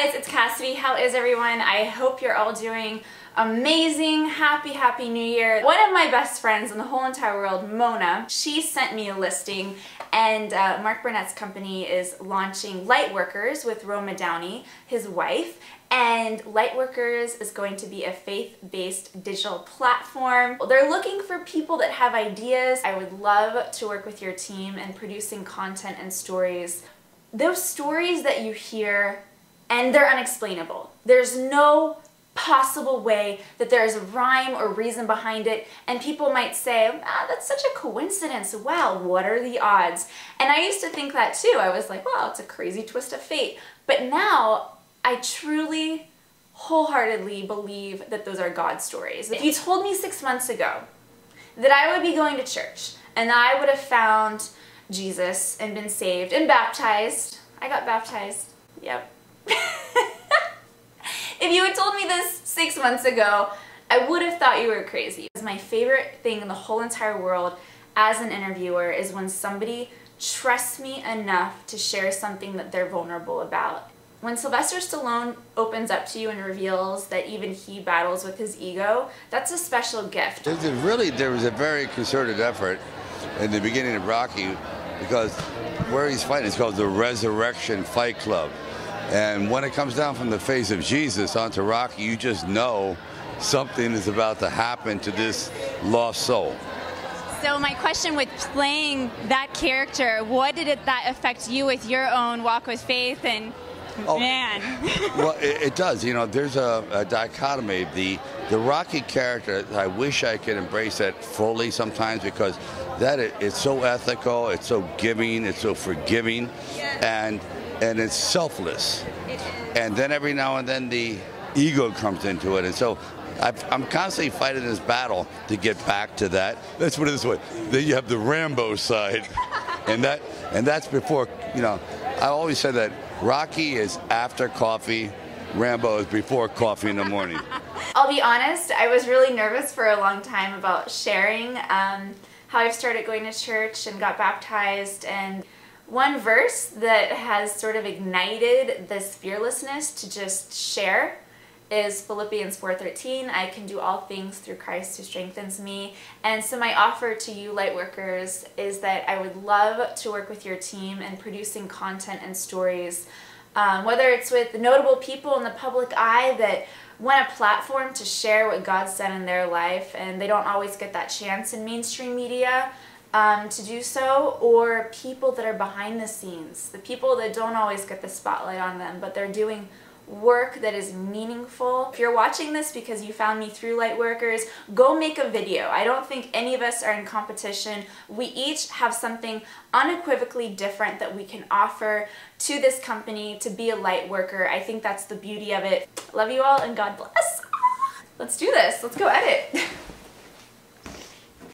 guys, it's Cassidy. How is everyone? I hope you're all doing amazing. Happy, happy new year. One of my best friends in the whole entire world, Mona, she sent me a listing and uh, Mark Burnett's company is launching Lightworkers with Roma Downey, his wife, and Lightworkers is going to be a faith-based digital platform. They're looking for people that have ideas. I would love to work with your team in producing content and stories. Those stories that you hear and they're unexplainable. There's no possible way that there is a rhyme or reason behind it. And people might say ah, that's such a coincidence. Wow what are the odds? And I used to think that too. I was like wow it's a crazy twist of fate. But now I truly wholeheartedly believe that those are God stories. If you told me six months ago that I would be going to church and I would have found Jesus and been saved and baptized I got baptized. Yep if you had told me this six months ago, I would have thought you were crazy. My favorite thing in the whole entire world as an interviewer is when somebody trusts me enough to share something that they're vulnerable about. When Sylvester Stallone opens up to you and reveals that even he battles with his ego, that's a special gift. Really, there was a very concerted effort in the beginning of Rocky because where he's fighting is called the Resurrection Fight Club. And when it comes down from the face of Jesus onto Rocky, you just know something is about to happen to this lost soul. So my question with playing that character, what did it that affect you with your own walk with faith and oh, man? well, it, it, does. You know, there's a, a, dichotomy. The the Rocky character, I wish I could embrace that fully sometimes because that it, it's so ethical, it's so giving, it's so forgiving, and and it's selfless. and then every now and then the ego comes into it. And so i am constantly fighting this battle to get back to that. Let's put it this way. Then you have the Rambo side. and that and that's before, you know, I always said that Rocky is after coffee, Rambo is before coffee in the morning. I'll be honest, I was really nervous for a long time about sharing um, how I've started going to church and got baptized and one verse that has sort of ignited this fearlessness to just share is Philippians 4.13, I can do all things through Christ who strengthens me. And so my offer to you lightworkers is that I would love to work with your team in producing content and stories, um, whether it's with notable people in the public eye that want a platform to share what God's done in their life and they don't always get that chance in mainstream media, um, to do so or people that are behind the scenes, the people that don't always get the spotlight on them, but they're doing work that is meaningful. If you're watching this because you found me through Lightworkers, go make a video. I don't think any of us are in competition. We each have something unequivocally different that we can offer to this company to be a light worker. I think that's the beauty of it. Love you all and God bless. Let's do this. Let's go edit.